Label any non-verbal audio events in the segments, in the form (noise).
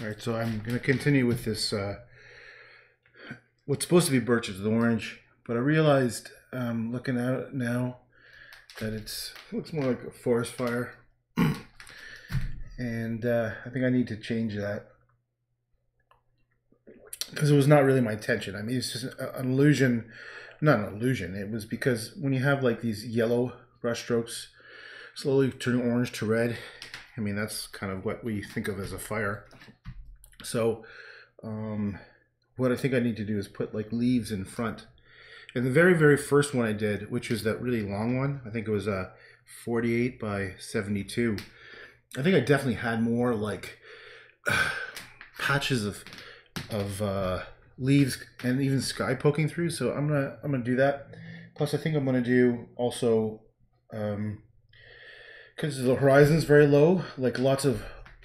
All right, so I'm going to continue with this. Uh, what's supposed to be birches, the orange, but I realized um, looking at it now that it's it looks more like a forest fire, (clears throat) and uh, I think I need to change that because it was not really my intention. I mean, it's just an illusion, not an illusion. It was because when you have like these yellow brush strokes slowly turning orange to red, I mean that's kind of what we think of as a fire. So, um, what I think I need to do is put like leaves in front. And the very, very first one I did, which was that really long one, I think it was a 48 by 72. I think I definitely had more like uh, (sighs) patches of of uh, leaves and even sky poking through. So I'm gonna I'm gonna do that. Plus, I think I'm gonna do also um, because the horizon is very low, like lots of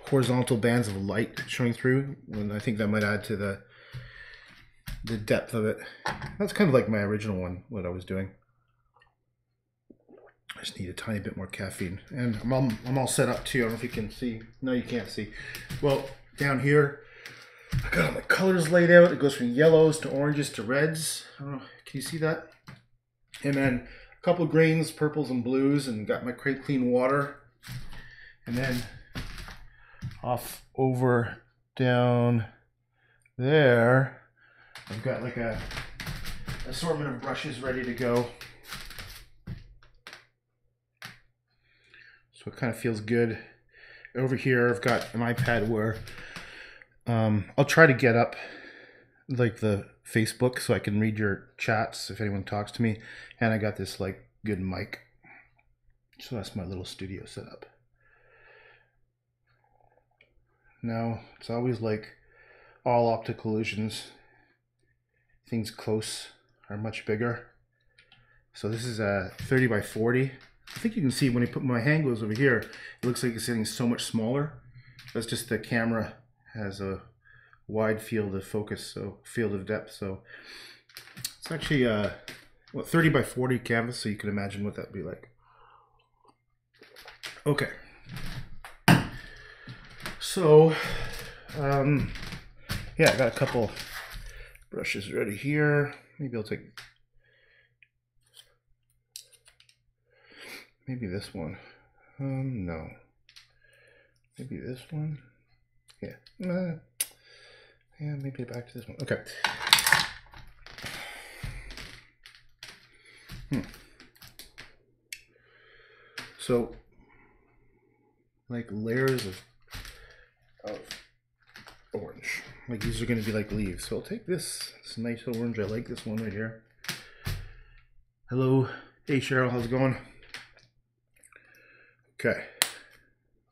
horizontal bands of light showing through, and I think that might add to the the depth of it. That's kind of like my original one, what I was doing. I just need a tiny bit more caffeine, and I'm all, I'm all set up too. I don't know if you can see. No, you can't see. Well, down here, I got all my colors laid out. It goes from yellows to oranges to reds. Know. Can you see that? And then a couple of greens, purples and blues, and got my crate clean water. And then off over down there, I've got like a assortment of brushes ready to go. So it kind of feels good. Over here, I've got an iPad where um, I'll try to get up like the Facebook so I can read your chats if anyone talks to me. And I got this like good mic. So that's my little studio setup. Now, it's always like all optical illusions. Things close are much bigger. So this is a 30 by 40. I think you can see when I put my hand goes over here, it looks like it's getting so much smaller. That's just the camera has a wide field of focus, so field of depth. So it's actually a what 30 by 40 canvas, so you can imagine what that'd be like. Okay. So, um, yeah, I got a couple brushes ready here. Maybe I'll take maybe this one. Um, no. Maybe this one. Yeah. Uh, yeah, maybe back to this one. Okay. Hmm. So, like layers of orange. Like these are going to be like leaves. So I'll take this. This nice little orange. I like this one right here. Hello. Hey Cheryl, how's it going? Okay.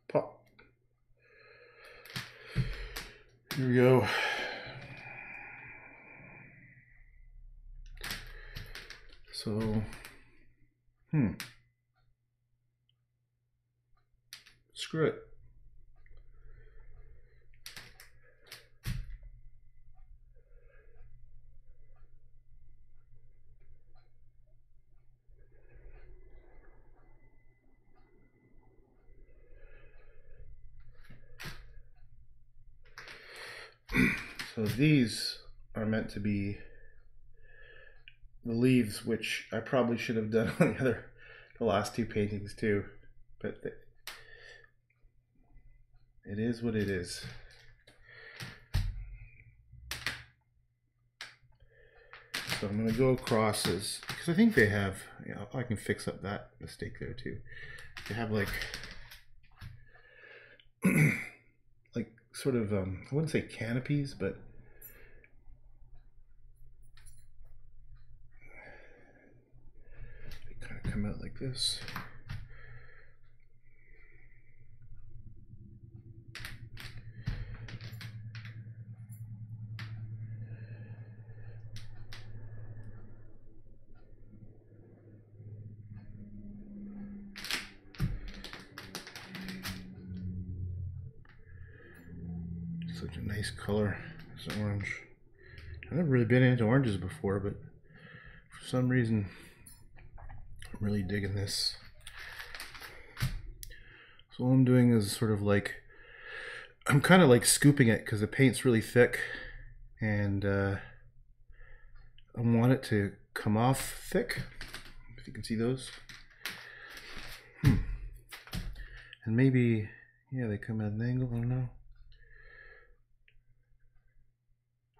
Pop. Here we go. So, hmm. Screw it. So these are meant to be the leaves, which I probably should have done (laughs) on the other, the last two paintings too, but the, it is what it is. So I'm going to go across as, because I think they have, you know, I can fix up that mistake there too. They have like, (clears throat) like sort of, um, I wouldn't say canopies, but they kind of come out like this. Such a nice color, this orange. I've never really been into oranges before, but for some reason, really digging this. So what I'm doing is sort of like I'm kind of like scooping it because the paint's really thick and uh, I want it to come off thick. If you can see those. Hmm. And maybe, yeah, they come at an angle. I don't know.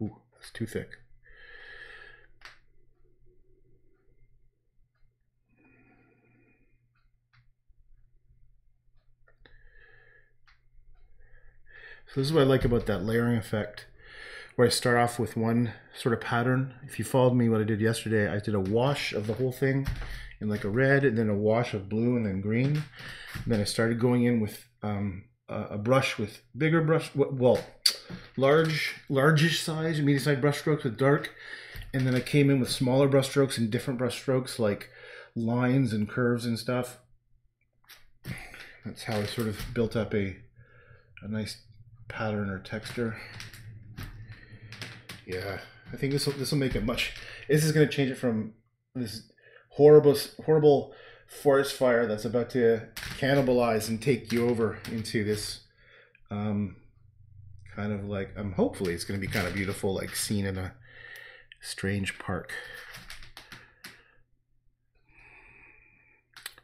Ooh, that's too thick. So this is what I like about that layering effect, where I start off with one sort of pattern. If you followed me, what I did yesterday, I did a wash of the whole thing in like a red, and then a wash of blue, and then green. And then I started going in with um, a brush with bigger brush, well, large, largish size, medium sized brush strokes with dark. And then I came in with smaller brush strokes and different brush strokes like lines and curves and stuff. That's how I sort of built up a, a nice pattern or texture. Yeah, I think this will this will make it much. This is going to change it from this horrible horrible forest fire that's about to cannibalize and take you over into this um, kind of like um hopefully it's going to be kind of beautiful like scene in a strange park.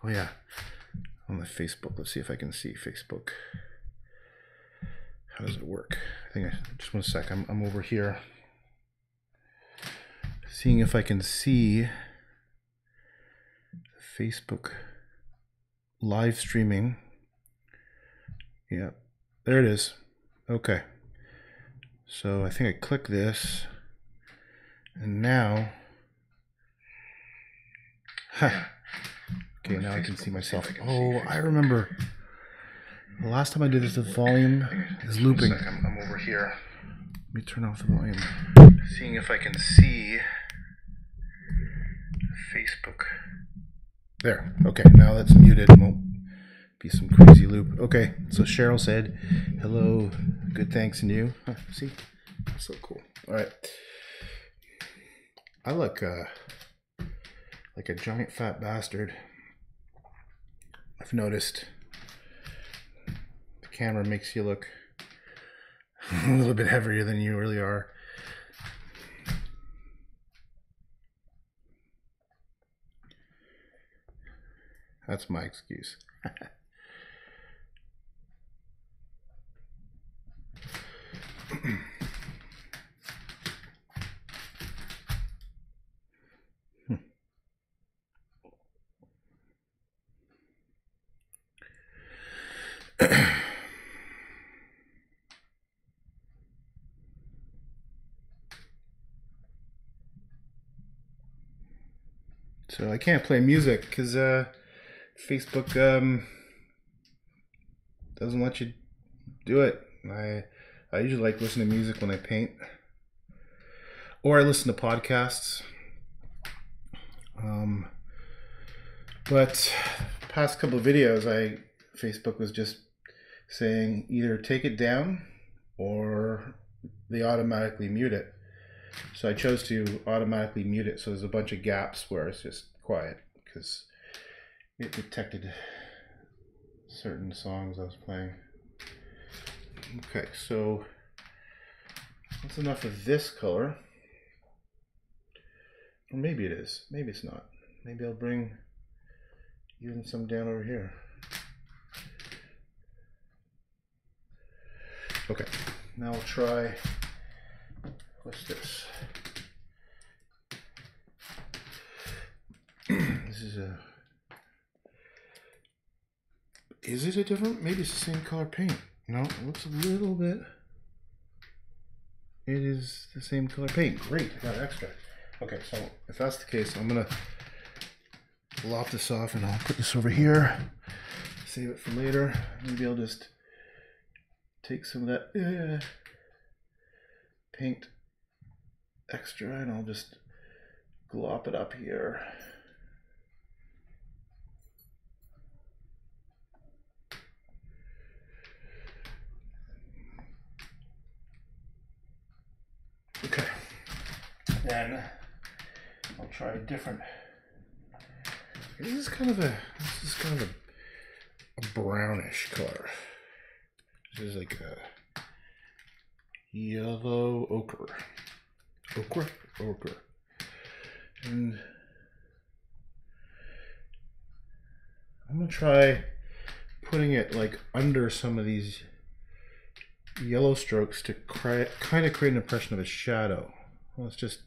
Oh yeah, on the Facebook. Let's see if I can see Facebook. How does it work? I think I, just one sec. I'm, I'm over here seeing if I can see Facebook live streaming. Yeah, there it is. Okay. So I think I click this and now okay now I can see myself. Oh, I remember the last time I did this, the volume is looping. I'm, I'm over here. Let me turn off the volume. Seeing if I can see Facebook. There. Okay, now that's muted. Won't be some crazy loop. Okay, so Cheryl said, "Hello, good thanks, and you." Huh, see, that's so cool. All right, I look uh, like a giant fat bastard. I've noticed camera makes you look (laughs) a little bit heavier than you really are. That's my excuse. (clears throat) Hmm. (clears throat) So I can't play music because uh, Facebook um, doesn't let you do it. I I usually like listening to music when I paint, or I listen to podcasts. Um, but past couple of videos, I Facebook was just saying either take it down or they automatically mute it. So I chose to automatically mute it. So there's a bunch of gaps where it's just quiet because it detected certain songs I was playing. Okay, so that's enough of this color. Or maybe it is. Maybe it's not. Maybe I'll bring even some down over here. Okay, now we'll try What's this? this is a. Is it a different? Maybe it's the same color paint. No, it looks a little bit. It is the same color paint. Great, I got extra. Okay, so if that's the case, I'm gonna lop this off and I'll put this over here. Save it for later. Maybe I'll just take some of that uh, paint extra and I'll just glop it up here. Okay. Then I'll try a different. This is kind of a this is kind of a, a brownish color. This is like a yellow ochre. Ochre? Ochre. And I'm gonna try putting it like under some of these yellow strokes to kind of create an impression of a shadow. Let's just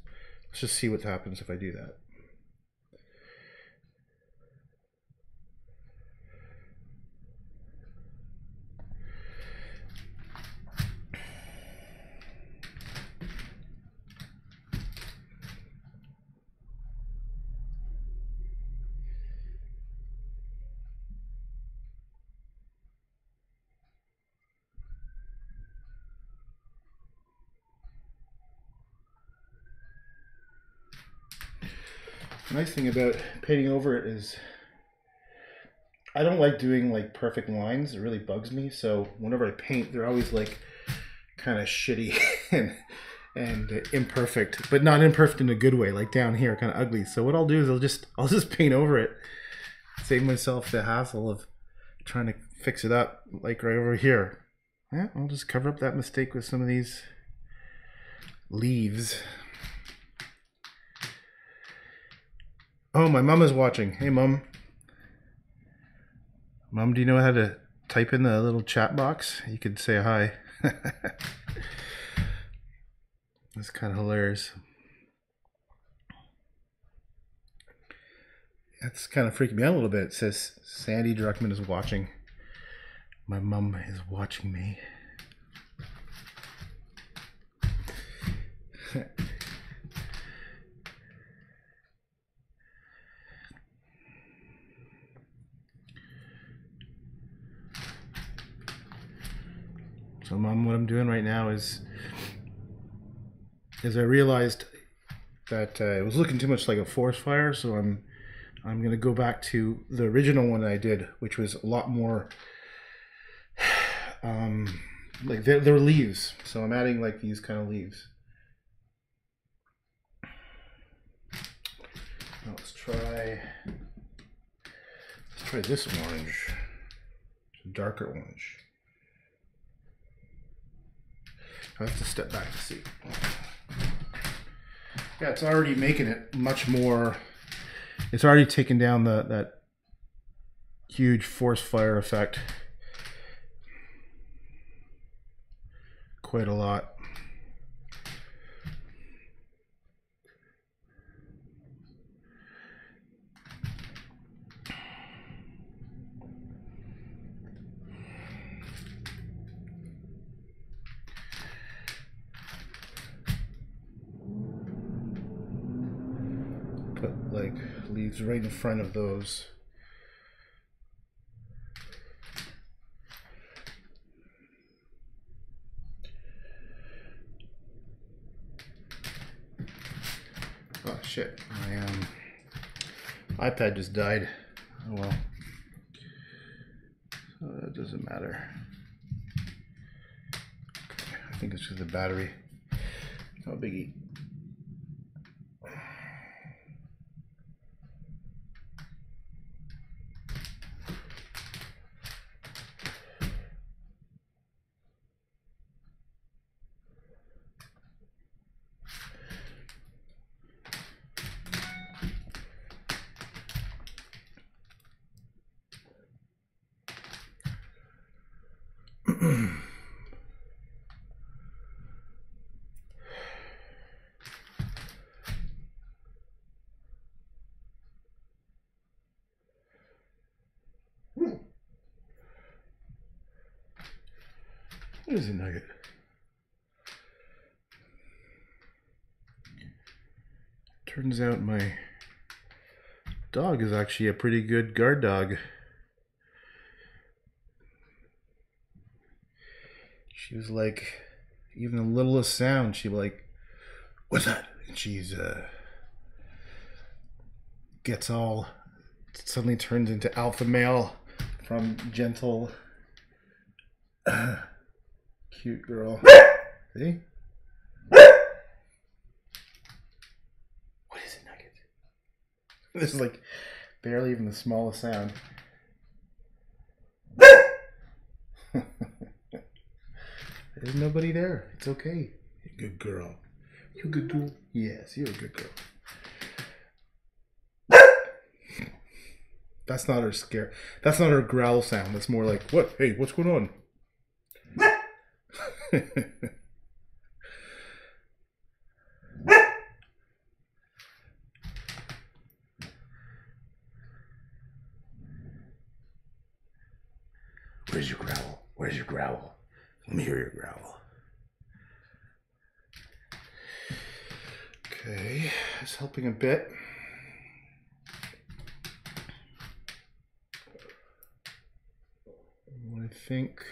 let's just see what happens if I do that. Nice thing about painting over it is I don't like doing like perfect lines. It really bugs me. So whenever I paint, they're always like kind of shitty (laughs) and and imperfect, but not imperfect in a good way. Like down here, kind of ugly. So what I'll do is I'll just (laughs) I'll just paint over it, save myself the hassle of trying to fix it up. Like right over here. Yeah, I'll just cover up that mistake with some of these leaves. Oh, my mom is watching. Hey, mom. Mom, do you know how to type in the little chat box? You could say hi. (laughs) That's kind of hilarious. That's kind of freaking me out a little bit. It says Sandy Druckman is watching. My mom is watching me. So, mom, what I'm doing right now is, is I realized that uh, it was looking too much like a forest fire, so I'm, I'm gonna go back to the original one I did, which was a lot more, (sighs) um, like they're, they're leaves. So I'm adding like these kind of leaves. Now let's try, let's try this orange, it's a darker orange. I have to step back to see. Yeah, it's already making it much more. It's already taken down the that huge force fire effect quite a lot. Leaves right in front of those. Oh shit, my um, iPad just died. Oh well. So that doesn't matter. Okay, I think it's just the battery. No biggie. Is a nugget? Turns out my dog is actually a pretty good guard dog. She was like, even the littlest sound, she'd be like, "What's that?" And she's uh, gets all suddenly turns into alpha male from gentle. (clears throat) Cute girl. See? What is it, Nugget? This is like barely even the smallest sound. (laughs) There's nobody there. It's okay. You're a good girl. You're a good girl. Yes, you're a good girl. That's not her scare. That's not her growl sound. That's more like, what? Hey, what's going on? Where's your growl? Where's your growl? Let me hear your growl. Okay, it's helping a bit. I think.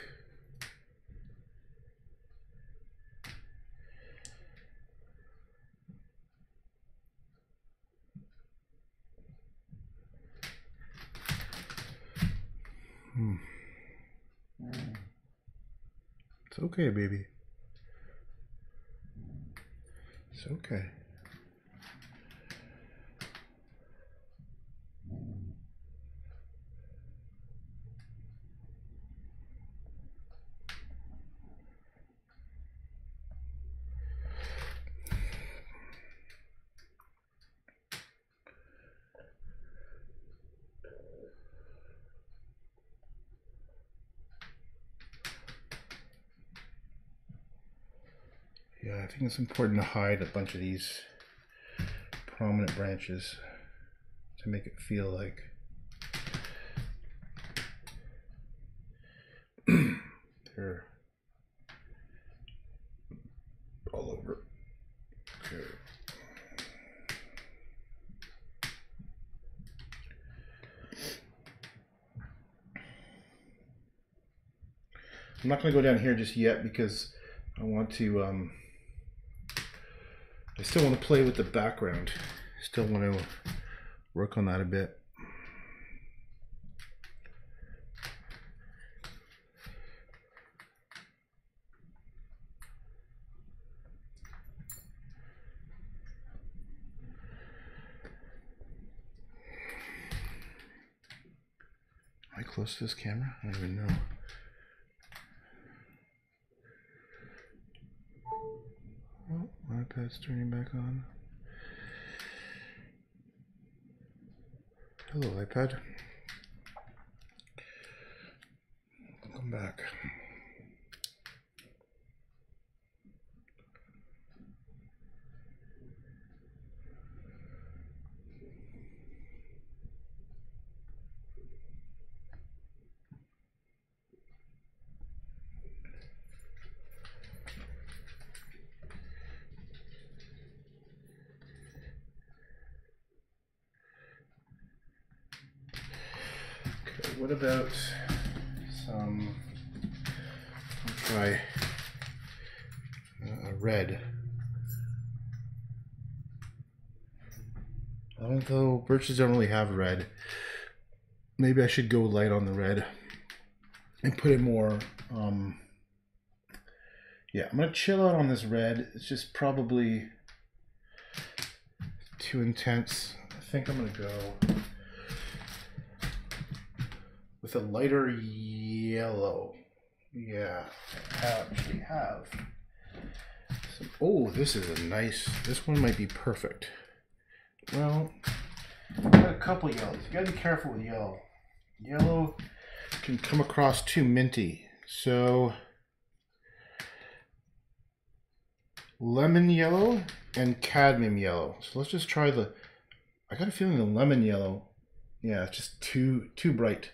Hmm. It's okay, baby. It's okay. Think it's important to hide a bunch of these prominent branches to make it feel like (clears throat) they're all over. Okay. I'm not going to go down here just yet because I want to um, still want to play with the background. Still want to work on that a bit. Am I close to this camera? I don't even know. IPad's turning back on. Hello, iPad. Welcome back. Okay, what about some? I'll try uh, red. Although birches don't really have red, maybe I should go light on the red and put it more. Um, yeah, I'm gonna chill out on this red. It's just probably too intense. I think I'm gonna go with a lighter yellow. Yeah, I actually have. Some, oh, this is a nice. This one might be perfect. Well, got a couple yellows. You gotta be careful with yellow. Yellow can come across too minty. So, lemon yellow and cadmium yellow. So let's just try the. I got a feeling the lemon yellow. Yeah, it's just too too bright.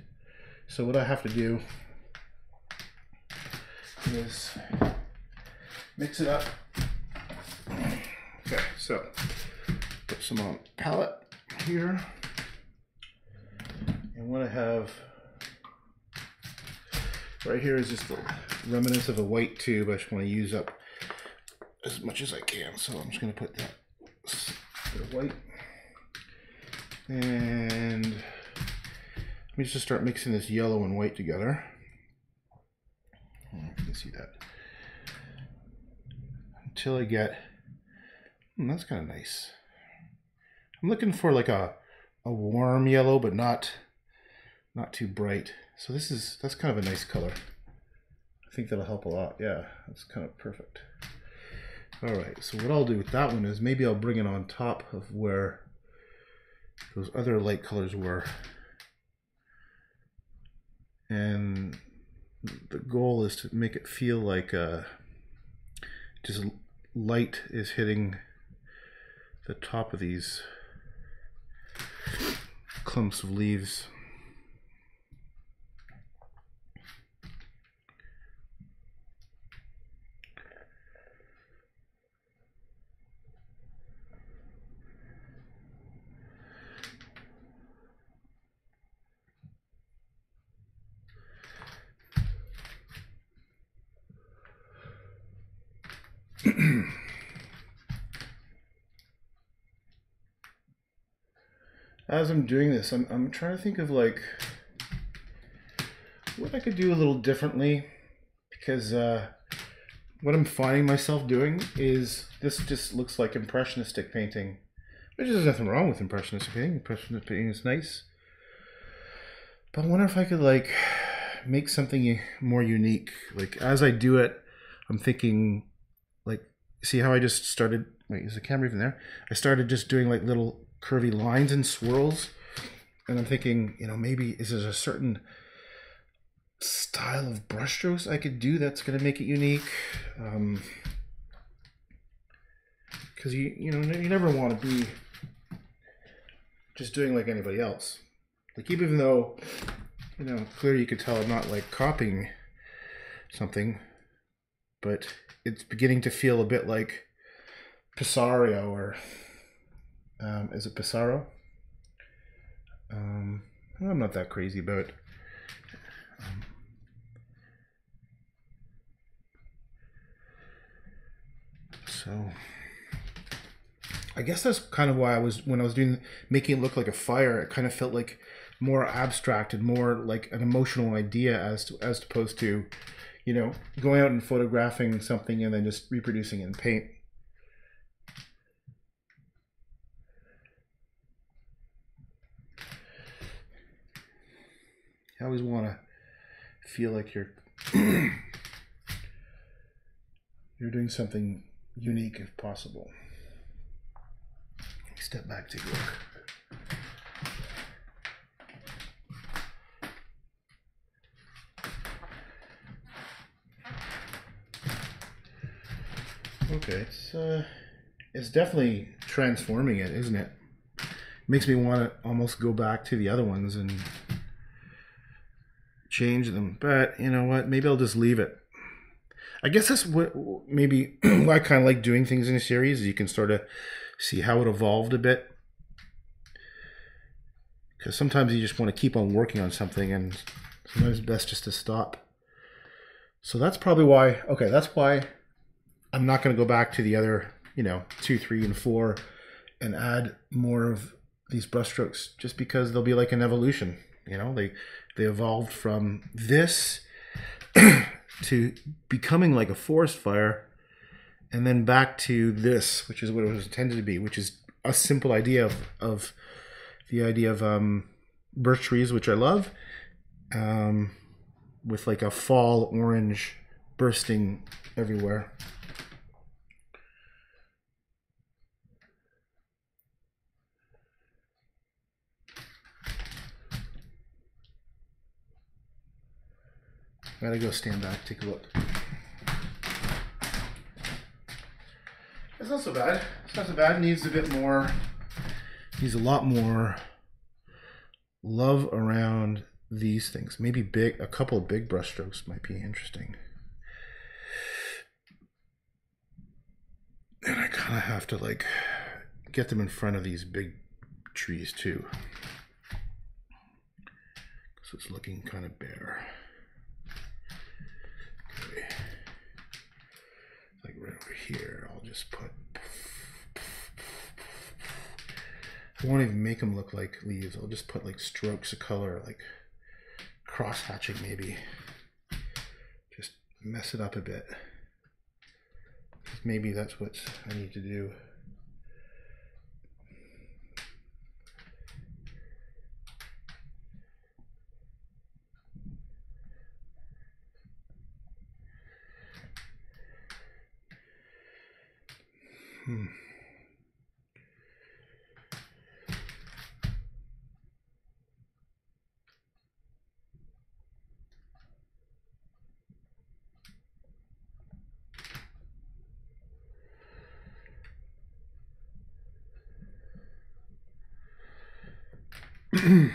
So what I have to do is mix it up. Okay, so put some on palette here. And what I have right here is just the remnants of a white tube. I just want to use up as much as I can. So I'm just going to put that bit white. And let me just start mixing this yellow and white together. You can see that. Until I get, hmm, that's kind of nice. I'm looking for like a, a warm yellow, but not, not too bright. So this is, that's kind of a nice color. I think that'll help a lot. Yeah, that's kind of perfect. All right, so what I'll do with that one is maybe I'll bring it on top of where those other light colors were. And the goal is to make it feel like uh, just light is hitting the top of these clumps of leaves. As I'm doing this, I'm, I'm trying to think of like what I could do a little differently because uh, what I'm finding myself doing is this just looks like impressionistic painting, which is nothing wrong with impressionistic painting. Impressionistic painting is nice, but I wonder if I could like make something more unique. Like as I do it, I'm thinking like see how I just started. Wait, is the camera even there? I started just doing like little curvy lines and swirls, and I'm thinking, you know, maybe is there a certain style of brushstrokes I could do that's going to make it unique? Um, because you you know you never want to be just doing like anybody else. Like even though you know clearly you could tell I'm not like copying something, but it's beginning to feel a bit like Pisario or um, is it Pissarro? Um, I'm not that crazy about. Um, so I guess that's kind of why I was when I was doing making it look like a fire. It kind of felt like more abstract and more like an emotional idea as to as opposed to, you know, going out and photographing something and then just reproducing it in paint. I always want to feel like you're (clears throat) you're doing something unique if possible. Step back, take a look. Okay, it's uh, it's definitely transforming it, isn't it? Makes me want to almost go back to the other ones and change them. But you know what? Maybe I'll just leave it. I guess that's what maybe (clears throat) I kind of like doing things in a series. You can sort of see how it evolved a bit. Because sometimes you just want to keep on working on something, and sometimes it's best just to stop. So that's probably why. Okay, that's why I'm not going to go back to the other, you know, two, three, and four, and add more of these brushstrokes, just because they'll be like an evolution. You know, they they evolved from this (clears throat) to becoming like a forest fire and then back to this, which is what it was intended to be, which is a simple idea of, of the idea of um, birch trees, which I love, um, with like a fall orange bursting everywhere. Gotta go stand back, take a look. It's not so bad. It's not so bad. It needs a bit more. Needs a lot more love around these things. Maybe big, a couple of big brush strokes might be interesting. And I kind of have to like get them in front of these big trees too. Because it's looking kind of bare. Okay. Like right over here, I'll just put. I won't even make them look like leaves. I'll just put like strokes of color, like cross hatching maybe. Just mess it up a bit. Maybe that's what I need to do. Hmm. (clears throat)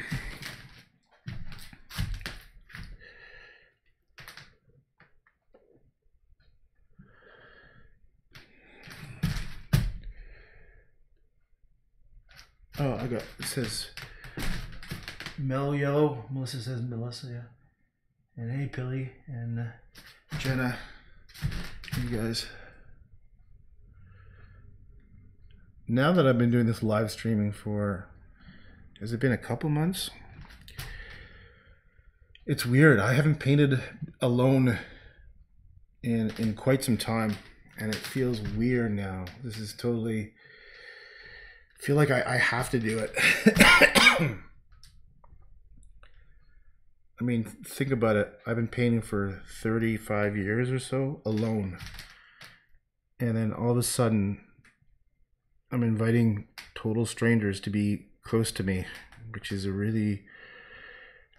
Oh, I got it says mellow yellow. Melissa says Melissa, yeah. And hey, Pilly and uh, Jenna, you guys. Now that I've been doing this live streaming for, has it been a couple months? It's weird. I haven't painted alone in in quite some time, and it feels weird now. This is totally feel like I, I have to do it. (coughs) I mean, think about it. I've been painting for 35 years or so alone. And then all of a sudden, I'm inviting total strangers to be close to me, which is a really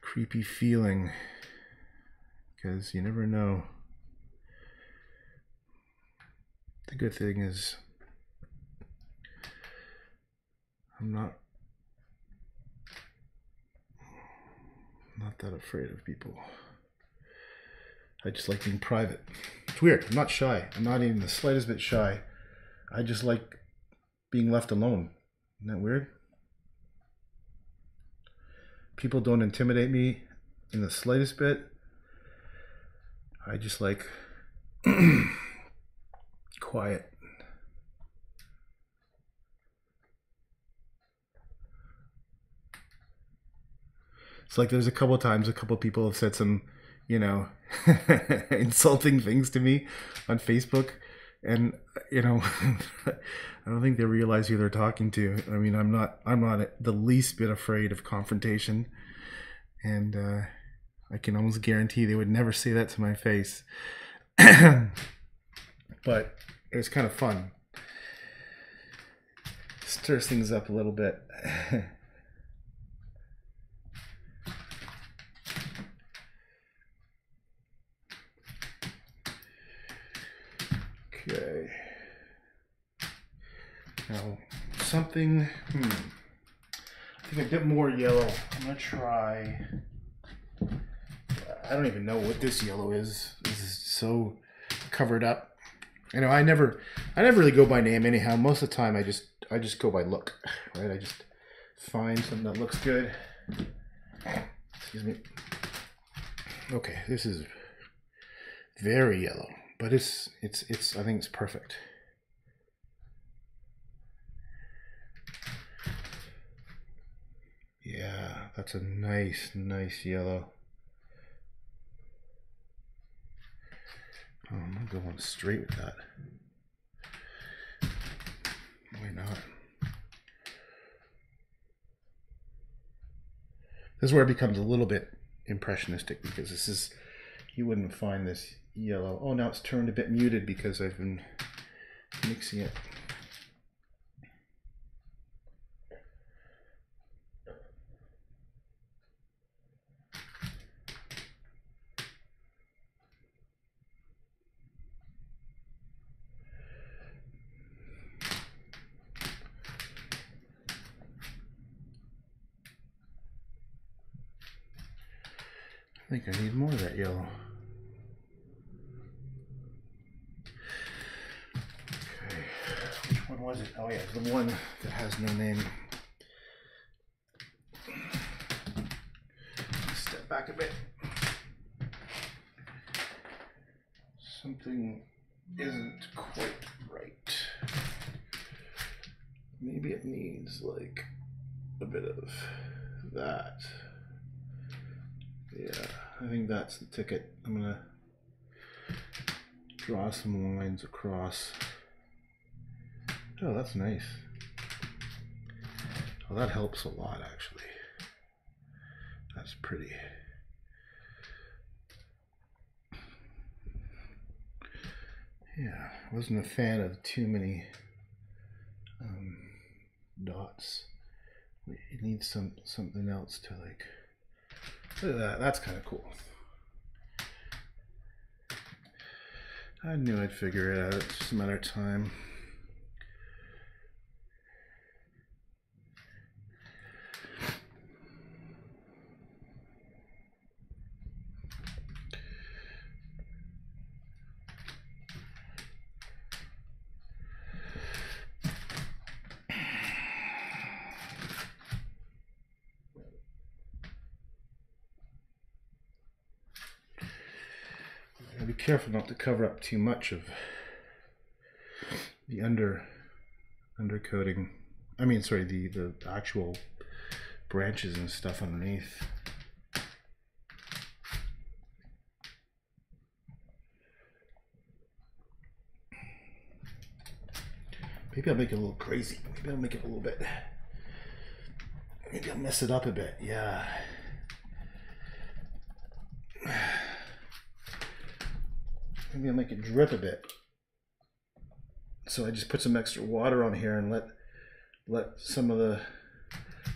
creepy feeling because you never know. The good thing is, I'm not not that afraid of people. I just like being private. It's weird. I'm not shy. I'm not even the slightest bit shy. I just like being left alone. Isn't that weird? People don't intimidate me in the slightest bit. I just like (clears throat) quiet. It's like there's a couple times a couple people have said some, you know, (laughs) insulting things to me on Facebook, and you know, (laughs) I don't think they realize who they're talking to. I mean, I'm not I'm not the least bit afraid of confrontation, and uh, I can almost guarantee they would never say that to my face. (coughs) but it was kind of fun. Stirs things up a little bit. (laughs) Okay. Now, something, hmm. I think a bit more yellow. I'm gonna try. I don't even know what this yellow is. This is so covered up. You know, I never, I never really go by name anyhow. Most of the time, I just, I just go by look, right? I just find something that looks good. Excuse me. Okay, this is very yellow but it's it's it's I think it's perfect. Yeah, that's a nice, nice yellow. Oh, I'm gonna go on straight with that. Why not? This is where it becomes a little bit impressionistic because this is you wouldn't find this yellow. Oh, now it's turned a bit muted because I've been mixing it. I think I need more of that yellow. What was it? Oh yeah, the one that has no name. Step back a bit. Something isn't quite right. Maybe it needs like a bit of that. Yeah, I think that's the ticket. I'm gonna draw some lines across. Oh, that's nice. Well, that helps a lot, actually. That's pretty. Yeah, wasn't a fan of too many um, dots. It needs some something else to like. Look at that. That's kind of cool. I knew I'd figure it out. It's just a matter of time. be careful not to cover up too much of the under undercoating. I mean, sorry, the the actual branches and stuff underneath. Maybe I'll make it a little crazy. Maybe I'll make it a little bit. Maybe I'll mess it up a bit. Yeah. Maybe I'll make it drip a bit. So I just put some extra water on here and let let some of the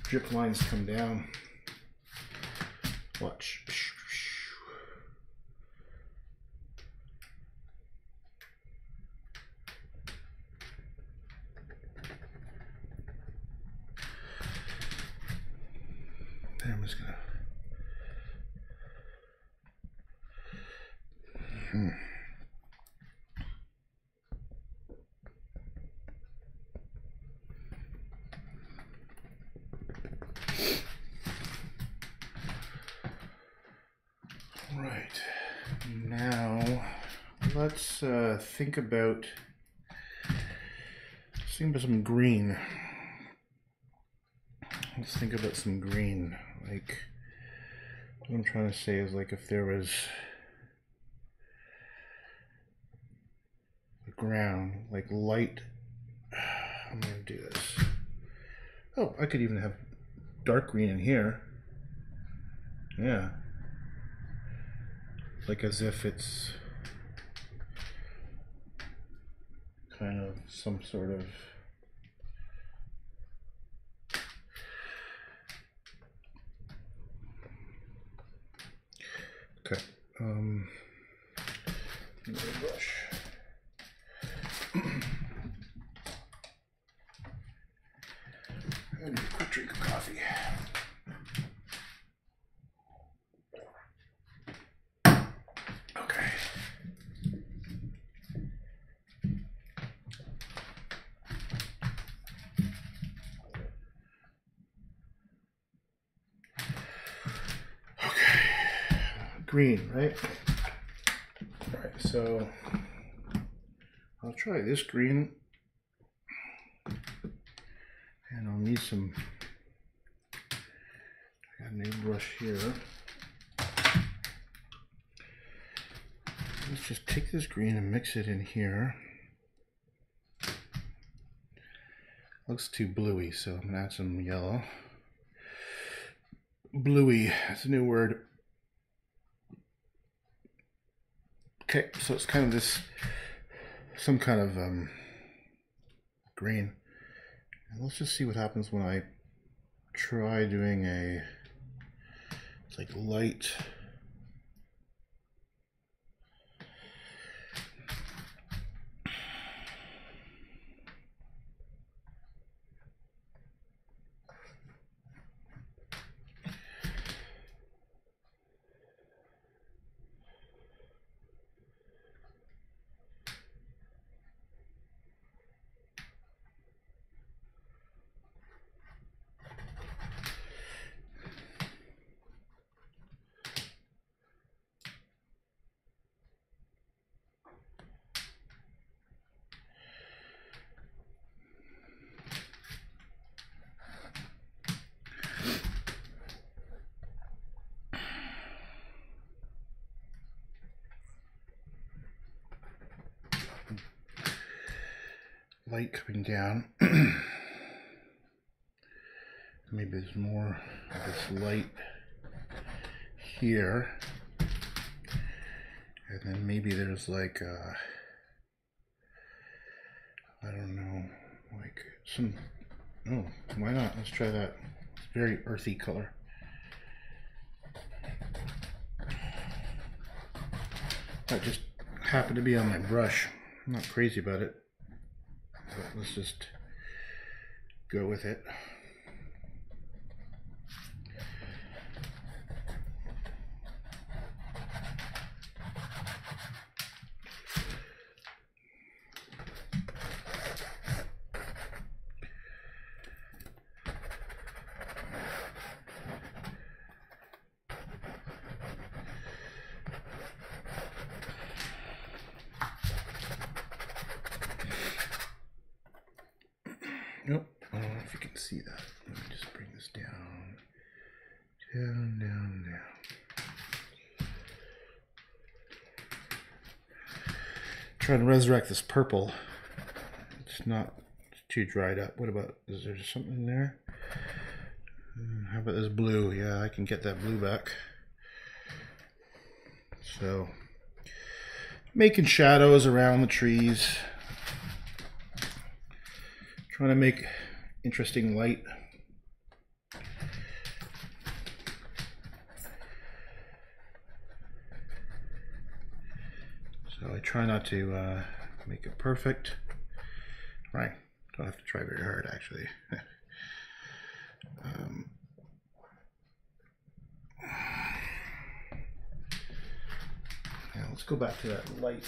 drip lines come down. Watch. There, I'm just gonna. Hmm. Right. Now, let's uh, think about let's think about some green. Let's think about some green. Like, what I'm trying to say is like if there was a ground, like light. I'm gonna do this. Oh, I could even have dark green in here. Yeah like as if it's kind of some sort of okay um brush I need a quick drink of coffee Okay. Okay. Green, right? All right, so I'll try this green. And I'll need some, I got a new brush here. Let's just take this green and mix it in here. Looks too bluey, so I'm gonna add some yellow. Bluey, that's a new word. Okay, so it's kind of this, some kind of um, green. And let's just see what happens when I try doing a, it's like light, down. (clears throat) Maybe there's more of this light here. And then maybe there's like, uh, I don't know, like some Oh, why not? Let's try that. It's very earthy color. That just happened to be on my brush. I'm not crazy about it. But let's just go with it. Nope. I don't know if you can see that. Let me just bring this down. Down, down, down. Try to resurrect this purple. It's not too dried up. What about, is there something there? Hmm, How about this blue? Yeah, I can get that blue back. So, making shadows around the trees trying to make interesting light. So I try not to uh, make it perfect. Right, don't have to try very hard actually. (laughs) um, now let's go back to that light.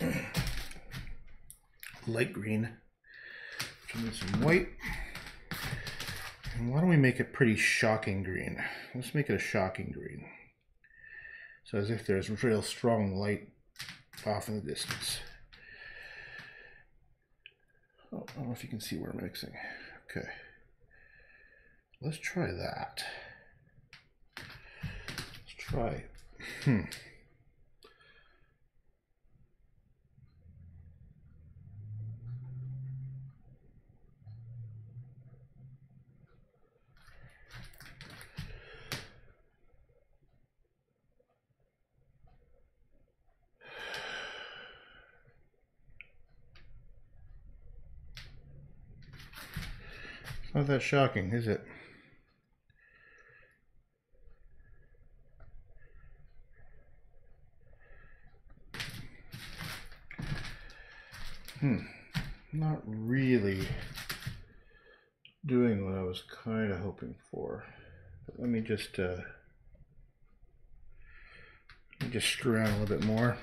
(clears throat) light green. Which needs some white. Why don't we make it pretty shocking green? Let's make it a shocking green. So as if there's real strong light off in the distance. Oh, I don't know if you can see where I'm mixing. Okay. Let's try that. Let's try. Hmm. Not that shocking, is it? Hmm. Not really doing what I was kind of hoping for. But let me just uh, let me just screw around a little bit more.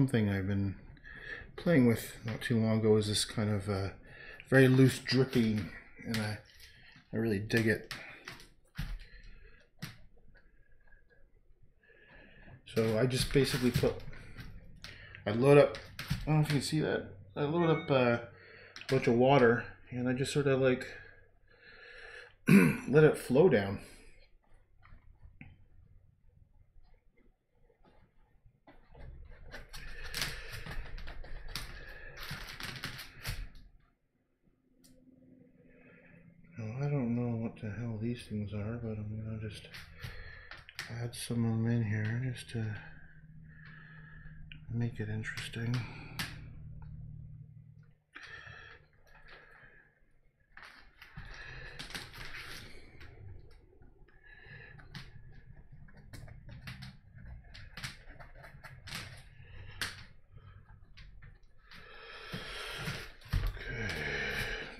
something I've been playing with not too long ago is this kind of uh, very loose dripping, and I, I really dig it. So I just basically put, I load up, I don't know if you can see that, I load up uh, a bunch of water and I just sort of like (clears throat) let it flow down. Now, I don't know what the hell these things are, but I'm gonna just add some of them in here just to make it interesting. Okay,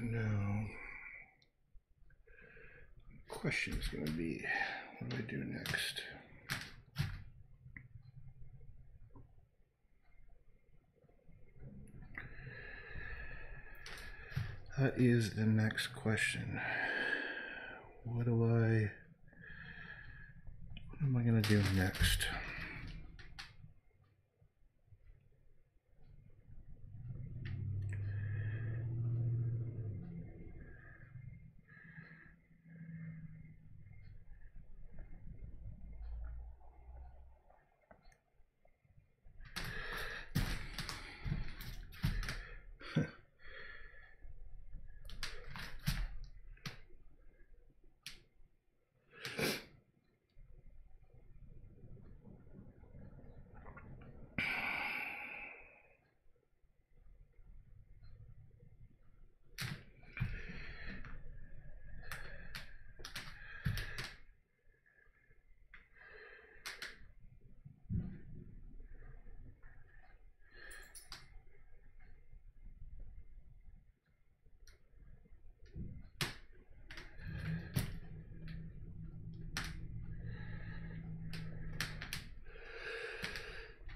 now question is going to be what do I do next? That is the next question. What do I what am I going to do next?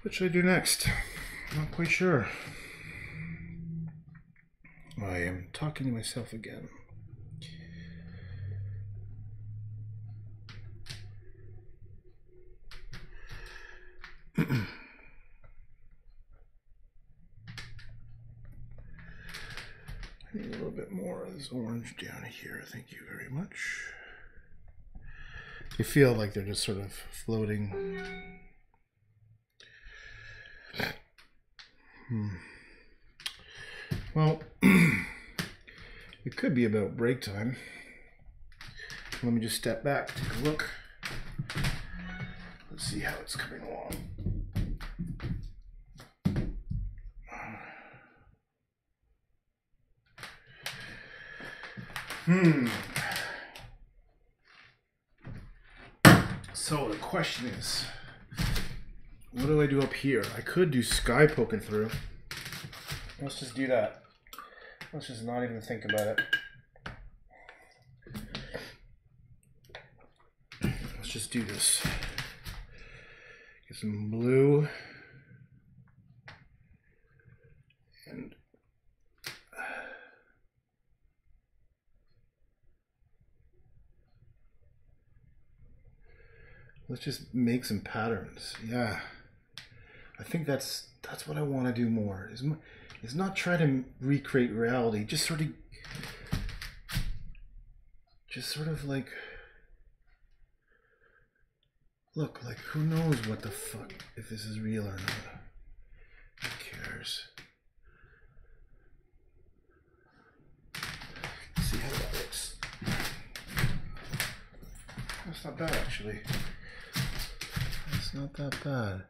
What should I do next? Not quite sure. I am talking to myself again. (clears throat) I need a little bit more of this orange down here. Thank you very much. They feel like they're just sort of floating. Hmm. Well, (clears throat) it could be about break time. Let me just step back, take a look. Let's see how it's coming along. Hmm. So the question is, what do I do up here? I could do sky poking through. Let's just do that. Let's just not even think about it. Let's just do this. Get some blue. And uh, let's just make some patterns. Yeah. I think that's that's what I want to do more. Is is not try to recreate reality. Just sort of, just sort of like, look, like who knows what the fuck if this is real or not. Who cares? Let's see how that looks. That's not bad actually. That's not that bad.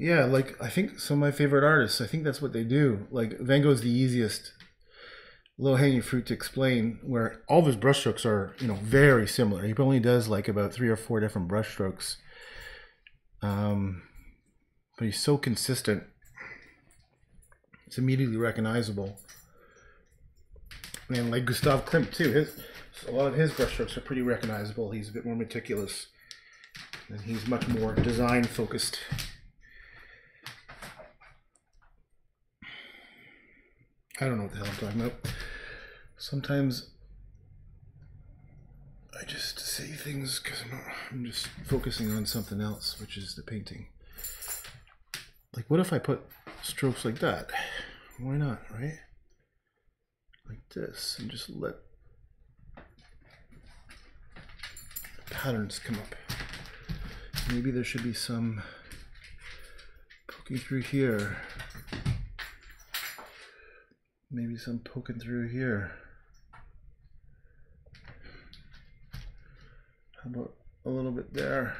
Yeah, like I think some of my favorite artists, I think that's what they do. Like Van Gogh's the easiest low hanging fruit to explain, where all of his brushstrokes are, you know, very similar. He only does like about three or four different brushstrokes. Um, but he's so consistent. It's immediately recognizable. And like Gustav Klimt too, his a lot of his brushstrokes are pretty recognizable. He's a bit more meticulous, and he's much more design focused. I don't know what the hell I'm talking about. Sometimes I just say things because I'm, I'm just focusing on something else, which is the painting. Like, what if I put strokes like that? Why not, right? Like this, and just let patterns come up. Maybe there should be some poking through here. Maybe some poking through here. How about a little bit there?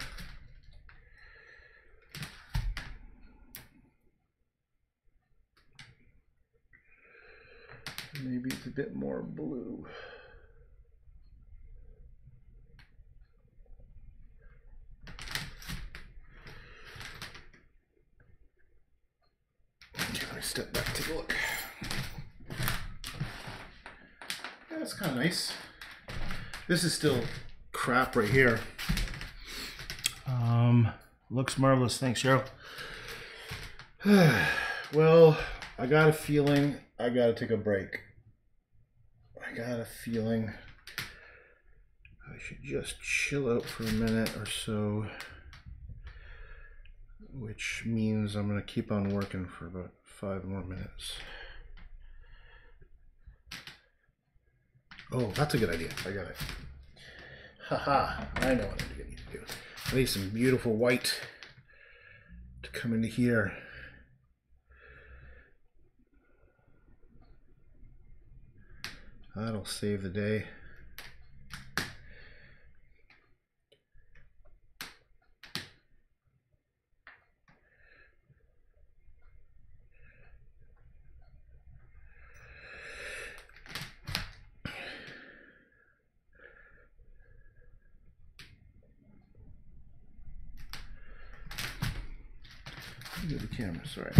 Maybe it's a bit more blue. Okay, let me step back, a look. Yeah, that's kind of nice. This is still crap right here. Um, looks marvelous. Thanks, Cheryl. (sighs) well, I got a feeling I gotta take a break. I got a feeling I should just chill out for a minute or so, which means I'm gonna keep on working for about five more minutes. Oh, that's a good idea. I got it. Haha, I know what I need to do. I need some beautiful white to come into here. That'll save the day. Move the camera, sorry.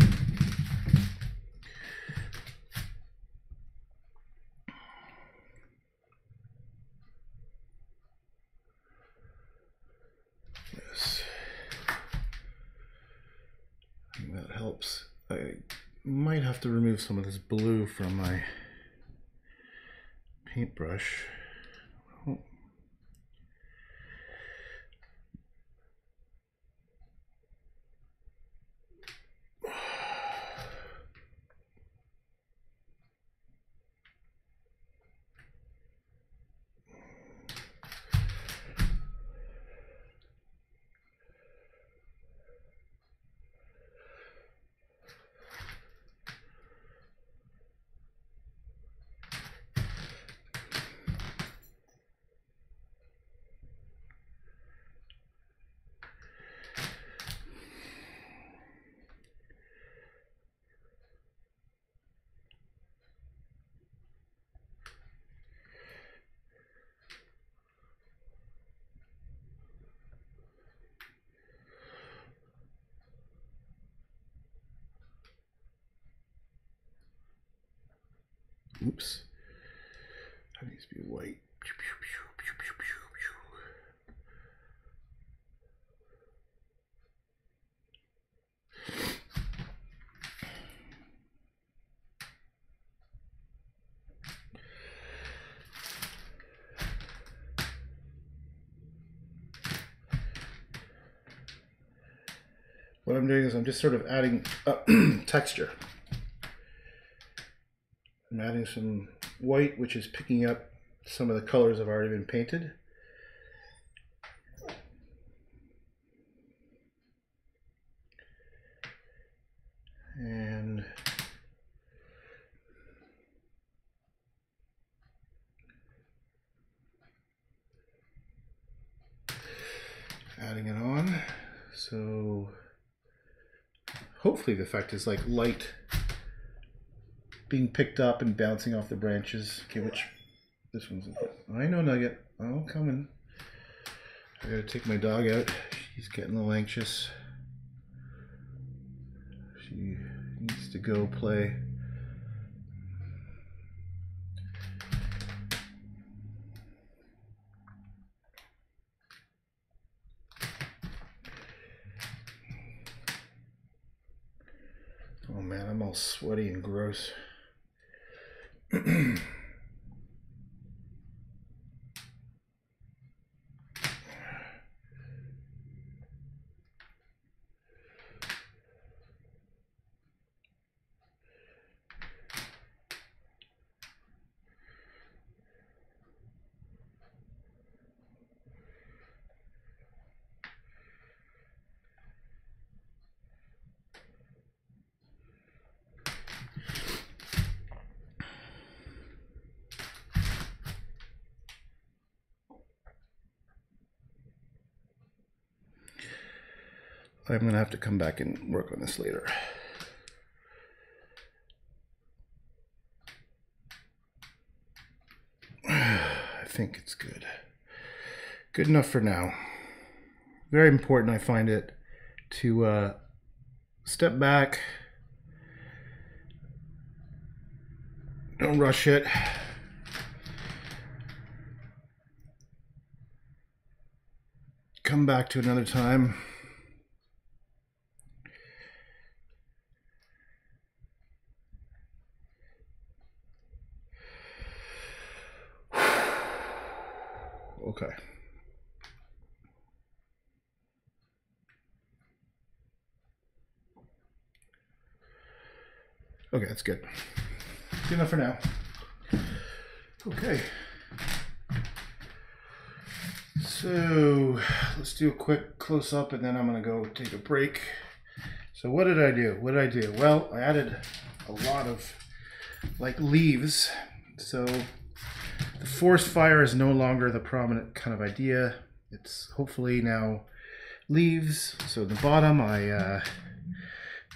Yes. I think that helps. I might have to remove some of this blue from my paintbrush. Oops. That needs to be white. What I'm doing is I'm just sort of adding (clears throat) texture. I'm adding some white, which is picking up some of the colors have already been painted. And adding it on. So hopefully the effect is like light being picked up and bouncing off the branches. Okay, which this one's. I know Nugget. I'm coming. I gotta take my dog out. She's getting a little anxious. She needs to go play. Oh man, I'm all sweaty and gross. I'm gonna have to come back and work on this later. (sighs) I think it's good. Good enough for now. Very important, I find it, to uh, step back. Don't rush it. Come back to another time. Okay. Okay, that's good. Good enough for now. Okay. So let's do a quick close up and then I'm gonna go take a break. So what did I do? What did I do? Well, I added a lot of like leaves. So the forest fire is no longer the prominent kind of idea. It's hopefully now leaves. So the bottom, I uh,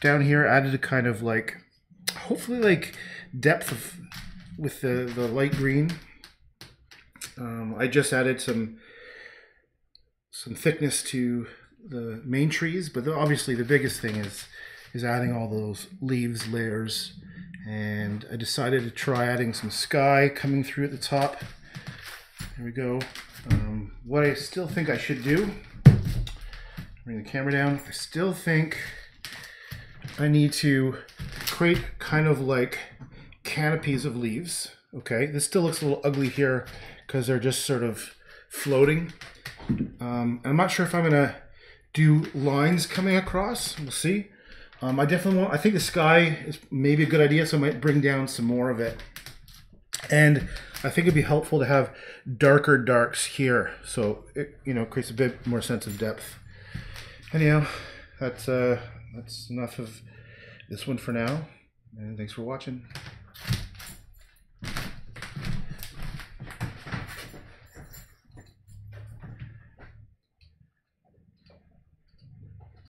down here added a kind of like, hopefully like depth of with the the light green. Um, I just added some some thickness to the main trees, but the, obviously the biggest thing is is adding all those leaves layers and I decided to try adding some sky coming through at the top. There we go. Um, what I still think I should do, bring the camera down, I still think I need to create kind of like canopies of leaves. Okay, this still looks a little ugly here because they're just sort of floating. Um, I'm not sure if I'm gonna do lines coming across. We'll see. Um, I definitely want, I think the sky is maybe a good idea, so I might bring down some more of it. And I think it'd be helpful to have darker darks here, so it, you know, creates a bit more sense of depth. Anyhow, that's, uh, that's enough of this one for now, and thanks for watching.